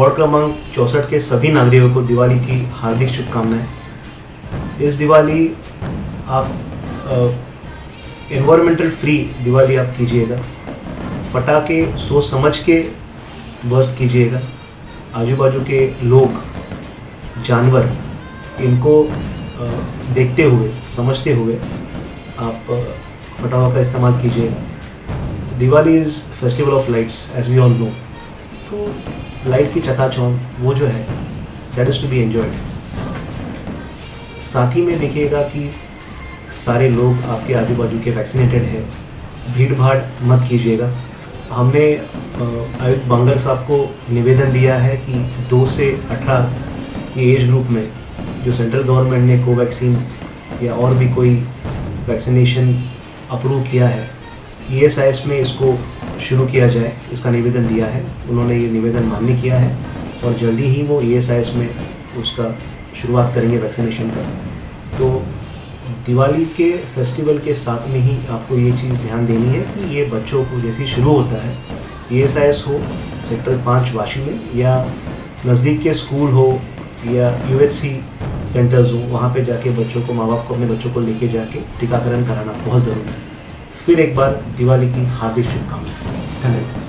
Ward क्रमांक चौसठ के सभी नागरिकों को दिवाली की हार्दिक शुभकामनाएँ। इस दिवाली आप इन्वायरमेंटल फ्री दिवाली आप कीजिएगा। फटाके सोच समझ के बर्स्ट कीजिएगा। आजू बाजू के लोग, जानवर, इनको देखते हुए, समझते हुए आप फटाखों का इस्तेमाल कीजिएगा। Diwali is festival of lights as we all know तो लाइट की चकाचौंध, वो जो है that is to be enjoyed साथ ही में देखिएगा कि सारे लोग आपके आजू बाजू के वैक्सीनेटेड हैं। भीड़ भाड़ मत कीजिएगा। हमने आयुक्त बांगल साहब को निवेदन दिया है कि दो से अठारह ये एज ग्रुप में जो सेंट्रल गवर्नमेंट ने कोवैक्सीन या और भी कोई वैक्सीनेशन अप्रूव किया है ईएसआईएस में इसको शुरू किया जाए, इसका निवेदन दिया है। उन्होंने ये निवेदन मान्य किया है और जल्दी ही वो ई में उसका शुरुआत करेंगे वैक्सीनेशन का। तो दिवाली के फेस्टिवल के साथ में ही आपको ये चीज़ ध्यान देनी है कि ये बच्चों को जैसे शुरू होता है ई हो, सेक्टर पाँच वाशी में, या नज़दीक के स्कूल हो, या यू सेंटर्स हो, वहाँ पे जाके बच्चों को माँ बाप को, अपने बच्चों को लेके जाके टीकाकरण कराना बहुत ज़रूरी है। फिर एक बार दिवाली की हार्दिक शुभकामनाएँ। 看这